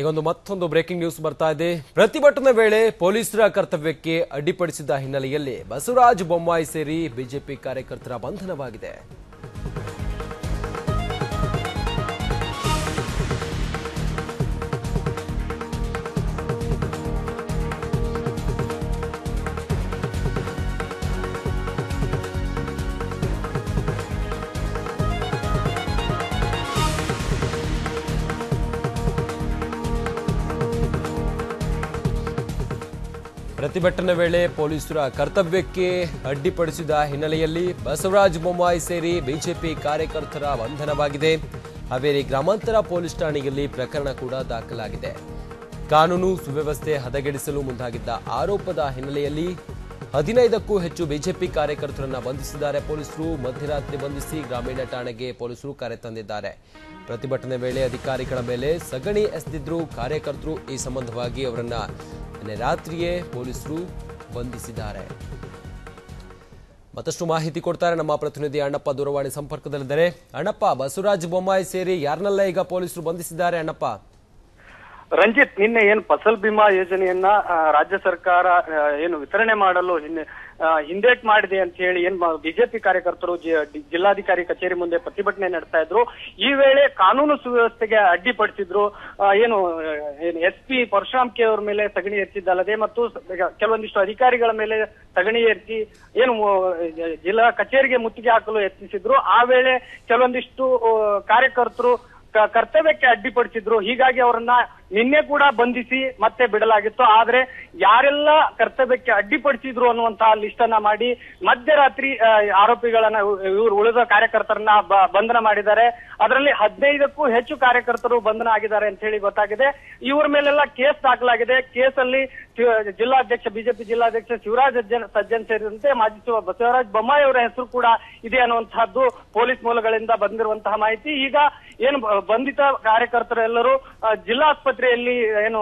ಈಗೊಂದು ಮತ್ತೊಂದು breaking news ಬರ್ತಾ ಇದೆ. ಪ್ರತಿಭಟನೆ ವೇಳೆ ಪೊಲೀಸರ ಕರ್ತವ್ಯಕ್ಕೆ ಅಡ್ಡಿಪಡಿಸಿದ ಹಿನ್ನೆಲೆಯಲ್ಲಿ ಬಸವರಾಜ ಬೊಮ್ಮಾಯಿ ಸೇರಿ ಬಿಜೆಪಿ ಕಾರ್ಯಕರ್ತರ ಬಂಧನವಾಗಿದೆ. ಪ್ರತಿಭಟನೆ ವೇಳೆ ಪೊಲೀಸರ ಕರ್ತವ್ಯಕ್ಕೆ ಅಡ್ಡಿಪಡಿಸಿದ ಹಿನ್ನೆಲೆಯಲ್ಲಿ ಬಸವರಾಜ ಬೊಮ್ಮಾಯಿ ಸೇರಿ ಬಿಜೆಪಿ ಕಾರ್ಯಕರ್ತರ ಬಂಧನವಾಗಿದೆ. ಹಾವೇರಿ ಗ್ರಾಮಾಂತರ ಪೊಲೀಸ್ ಠಾಣೆಯಲ್ಲಿ ಪ್ರಕರಣ ಕೂಡ ದಾಖಲಾಗಿದೆ. ಕಾನೂನು ಸುವ್ಯವಸ್ಥೆ ಹದಗೆಡಿಸಲು ಮುಂದಾಗಿದ್ದ ಆರೋಪದ ಹಿನ್ನೆಲೆಯಲ್ಲಿ ಹದಿನೈದಕ್ಕೂ ಹೆಚ್ಚು ಬಿಜೆಪಿ ಕಾರ್ಯಕರ್ತರನ್ನ ಬಂಧಿಸಿದ್ದಾರೆ ಪೊಲೀಸರು. ಮಧ್ಯರಾತ್ರಿ ಬಂಧಿಸಿ ಗ್ರಾಮೀಣ ಠಾಣೆಗೆ ಪೊಲೀಸರು ಕರೆ ತಂದಿದ್ದಾರೆ. ಪ್ರತಿಭಟನೆ ವೇಳೆ ಅಧಿಕಾರಿಗಳ ಮೇಲೆ ಸಗಣಿ ಎಸೆದಿದ್ರು ಕಾರ್ಯಕರ್ತರು ಈ ಸಂಬಂಧವಾಗಿ ಅವರನ್ನು ನಿನ್ನೆ ರಾತ್ರಿಯೇ ಪೊಲೀಸರು ಬಂಧಿಸಿದ್ದಾರೆ. ಮತ್ತಷ್ಟು ಮಾಹಿತಿ ಕೊಡ್ತಾರೆ ನಮ್ಮ ಪ್ರತಿನಿಧಿ ಅಣ್ಣಪ್ಪ ದೂರವಾಣಿ ಸಂಪರ್ಕದಲ್ಲಿದ್ದಾರೆ. ಅಣ್ಣಪ್ಪ, ಬಸವರಾಜ್ ಬೊಮ್ಮಾಯಿ ಸೇರಿ ಯಾರನ್ನೆಲ್ಲ ಈಗ ಪೊಲೀಸರು ಬಂಧಿಸಿದ್ದಾರೆ ಅಣ್ಣಪ್ಪ? ರಂಜಿತ್, ನಿನ್ನೆ ಏನು ಫಸಲ್ ಬಿಮಾ ಯೋಜನೆಯನ್ನ ರಾಜ್ಯ ಸರ್ಕಾರ ಏನು ವಿತರಣೆ ಮಾಡಲು ಹಿಂದೆ ಹಿಂದೇಟ್ ಮಾಡಿದೆ ಅಂತ ಹೇಳಿ ಏನ್ ಬಿಜೆಪಿ ಕಾರ್ಯಕರ್ತರು ಜಿಲ್ಲಾಧಿಕಾರಿ ಕಚೇರಿ ಮುಂದೆ ಪ್ರತಿಭಟನೆ ನಡೆಸ್ತಾ ಇದ್ರು. ಈ ವೇಳೆ ಕಾನೂನು ಸುವ್ಯವಸ್ಥೆಗೆ ಅಡ್ಡಿಪಡಿಸಿದ್ರು. ಏನು ಏನು ಎಸ್ ಪಿ ಪರಶುರಾಮ್ ಕೆ ಅವ್ರ ಮೇಲೆ ಸಗಣಿ ಎತ್ತಿದ್ದಲ್ಲದೆ ಮತ್ತು ಕೆಲವೊಂದಿಷ್ಟು ಅಧಿಕಾರಿಗಳ ಮೇಲೆ ಸಗಣಿ ಎತ್ತಿ ಏನು ಜಿಲ್ಲಾ ಕಚೇರಿಗೆ ಮುತ್ತಿಗೆ ಹಾಕಲು ಯತ್ನಿಸಿದ್ರು. ಆ ವೇಳೆ ಕೆಲವೊಂದಿಷ್ಟು ಕಾರ್ಯಕರ್ತರು ಕರ್ತವ್ಯಕ್ಕೆ ಅಡ್ಡಿಪಡಿಸಿದ್ರು. ಹೀಗಾಗಿ ಅವರನ್ನ ನಿನ್ನೆ ಕೂಡ ಬಂಧಿಸಿ ಮತ್ತೆ ಬಿಡಲಾಗಿತ್ತು. ಆದ್ರೆ ಯಾರೆಲ್ಲ ಕರ್ತವ್ಯಕ್ಕೆ ಅಡ್ಡಿಪಡಿಸಿದ್ರು ಅನ್ನುವಂತಹ ಲಿಸ್ಟ್ ಅನ್ನ ಮಾಡಿ ಮಧ್ಯರಾತ್ರಿ ಆರೋಪಿಗಳನ್ನ ಇವರು ಉಳಿದ ಕಾರ್ಯಕರ್ತರನ್ನ ಬಂಧನ ಮಾಡಿದ್ದಾರೆ. ಅದರಲ್ಲಿ ಹದಿನೈದಕ್ಕೂ ಹೆಚ್ಚು ಕಾರ್ಯಕರ್ತರು ಬಂಧನ ಆಗಿದ್ದಾರೆ ಅಂತ ಹೇಳಿ ಗೊತ್ತಾಗಿದೆ. ಇವರ ಮೇಲೆಲ್ಲ ಕೇಸ್ ದಾಖಲಾಗಿದೆ. ಕೇಸಲ್ಲಿ ಜಿಲ್ಲಾಧ್ಯಕ್ಷ, ಬಿಜೆಪಿ ಜಿಲ್ಲಾಧ್ಯಕ್ಷ ಶಿವರಾಜ್ ಸಜ್ಜನ್ ಸಜ್ಜನ್ ಸೇರಿದಂತೆ ಮಾಜಿ ಬಸವರಾಜ್ ಬೊಮ್ಮಾಯಿ ಅವರ ಹೆಸರು ಕೂಡ ಇದೆ ಅನ್ನುವಂತಹದ್ದು ಪೊಲೀಸ್ ಮೂಲಗಳಿಂದ ಬಂದಿರುವಂತಹ ಮಾಹಿತಿ. ಈಗ ಏನು ಬಂಧಿತ ಕಾರ್ಯಕರ್ತರೆಲ್ಲರೂ ಜಿಲ್ಲಾಸ್ಪತ್ರೆಯಲ್ಲಿ ಜಿಲ್ಲಾ ಆಸ್ಪತ್ರೆಯಲ್ಲಿ ಏನು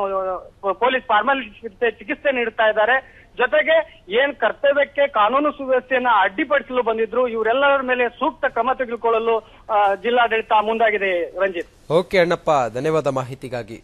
ಪೊಲೀಸ್ ಫಾರ್ಮಾಲಿಟಿ ಚಿಕಿತ್ಸೆ ನೀಡುತ್ತಾ ಇದ್ದಾರೆ. ಜೊತೆಗೆ ಏನ್ ಕರ್ತವ್ಯಕ್ಕೆ ಕಾನೂನು ಸುವ್ಯವಸ್ಥೆಯನ್ನ ಅಡ್ಡಿಪಡಿಸಲು ಬಂದಿದ್ರು, ಇವರೆಲ್ಲರ ಮೇಲೆ ಸೂಕ್ತ ಕ್ರಮ ತೆಗೆದುಕೊಳ್ಳಲು ಜಿಲ್ಲಾಡಳಿತ ಮುಂದಾಗಿದೆ ರಂಜಿತ್. ಓಕೆ ಅಣ್ಣಪ್ಪ, ಧನ್ಯವಾದ ಮಾಹಿತಿಗಾಗಿ.